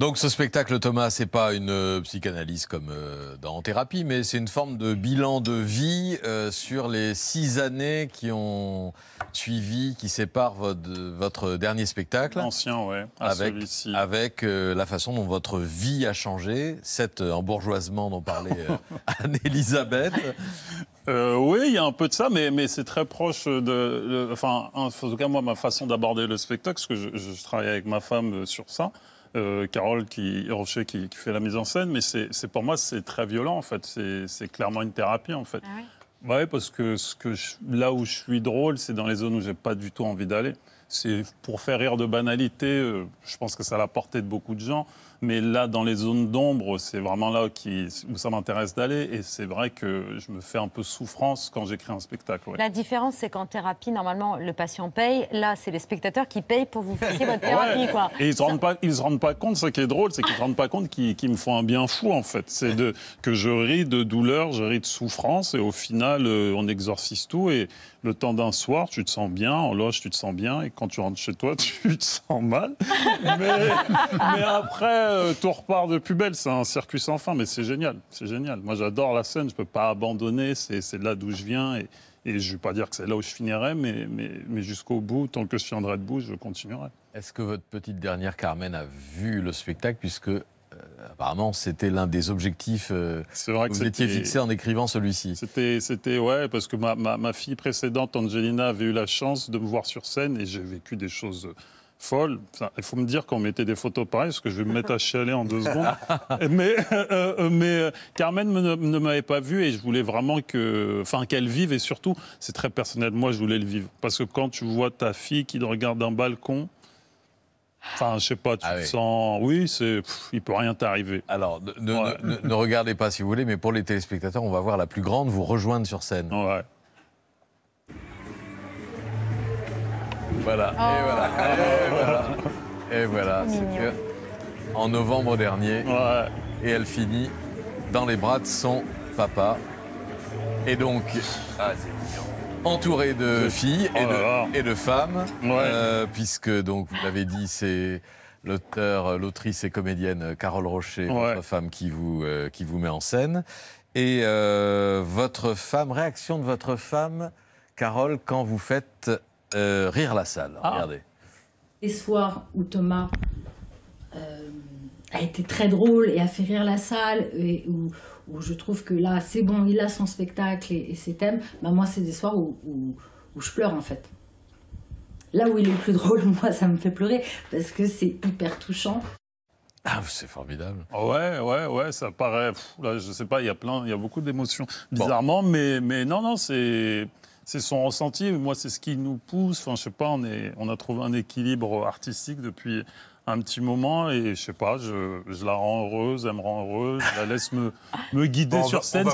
Donc ce spectacle, Thomas, c'est pas une euh, psychanalyse comme euh, dans En thérapie, mais c'est une forme de bilan de vie euh, sur les six années qui ont suivi, qui séparent votre, dernier spectacle. Ancien, ouais, à avec, celui-ci. avec la façon dont votre vie a changé, cet embourgeoisement dont parlait Anne-Elisabeth. Euh, oui, il y a un peu de ça, mais, mais c'est très proche de, de- Enfin, en tout cas, moi, ma façon d'aborder le spectacle, parce que je, je travaille avec ma femme sur ça, euh, Carole qui, Rocher qui, qui fait la mise en scène, mais c'est pour moi, c'est très violent, en fait. C'est c'est clairement une thérapie, en fait. Ah oui Ouais, parce que, ce que je- là où je suis drôle, c'est dans les zones où j'ai pas du tout envie d'aller. C'est pour faire rire de banalité. euh, je pense que ça a la portée de beaucoup de gens. Mais là, dans les zones d'ombre, c'est vraiment là qui, où ça m'intéresse d'aller. Et c'est vrai que je me fais un peu souffrance quand j'écris un spectacle. ouais. La différence, c'est qu'en thérapie, normalement, le patient paye. Là, c'est les spectateurs qui payent pour vous faire votre thérapie. Ouais. Quoi. Et ils se rendent pas, ils se rendent pas compte. Ce qui est drôle, c'est qu'ils se rendent pas compte qu'ils me font un bien fou en fait. C'est que je ris de douleur, je ris de souffrance, et au final, euh, on exorcise tout. Et le temps d'un soir, tu te sens bien, en loge, tu te sens bien, et quand tu rentres chez toi, tu te sens mal. Mais, après, euh, tout repart de plus belle. C'est un circuit sans fin, mais c'est génial, c'est génial. Moi, j'adore la scène. Je peux pas abandonner. C'est là d'où je viens. Et, et je ne vais pas dire que c'est là où je finirai, mais, mais, mais jusqu'au bout, tant que je tiendrai debout, je continuerai. Est-ce que votre petite dernière Carmen a vu le spectacle puisque apparemment c'était l'un des objectifs euh, vrai que vous étiez fixé en écrivant celui-ci C'était, c'était ouais, parce que ma, ma, ma fille précédente, Angelina, avait eu la chance de me voir sur scène et j'ai vécu des choses folles. Enfin, il faut me dire qu'on mettait des photos pareilles, parce que je vais me mettre à chialer en deux secondes. mais euh, euh, mais euh, Carmen me- ne, ne m'avait pas vu et je voulais vraiment que, enfin, qu'elle vive et surtout, c'est très personnel. Moi, je voulais le vivre parce que quand tu vois ta fille qui te regarde d'un balcon. Enfin, je sais pas, tu Ah te oui. sens. Oui, c'est. pff, Il peut rien t'arriver. Alors, ne, ne- Ouais. ne- ne regardez pas si vous voulez, mais pour les téléspectateurs, on va voir la plus grande vous rejoindre sur scène. Ouais. Voilà, et voilà, et voilà. Et voilà, c'était en novembre dernier. Ouais. Et elle finit dans les bras de son papa. Et donc, entourée de filles et, Oh de, et de femmes, Ouais. euh, puisque, donc, vous l'avez dit, c'est l'auteur, l'autrice et comédienne Carole Rocher, Ouais. votre femme, qui vous, euh, qui vous met en scène. Et euh, votre femme, réaction de votre femme, Carole, quand vous faites euh, rire la salle. Ah. Regardez. Les soirs où Thomas a été très drôle et a fait rire la salle, et où, où je trouve que là, c'est bon, il a son spectacle et, et ses thèmes, bah moi, c'est des soirs où, où- où je pleure en fait. Là où il est le plus drôle, moi, ça me fait pleurer parce que c'est hyper touchant. Ah, c'est formidable. Ouais, ouais, ouais, ça paraît. pff, là, je sais pas, il y a plein, il y a beaucoup d'émotions bizarrement, mais, mais non, non, c'est. C'est son ressenti. Moi, c'est ce qui nous pousse. Enfin, je sais pas, on, est, on a trouvé un équilibre artistique depuis un petit moment et je sais pas, je, je la rends heureuse, elle me rend heureuse, je la laisse me, me guider Bon, sur scène.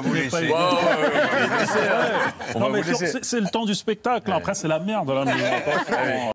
c'est- le temps du spectacle. Après, c'est la merde. Là, mais-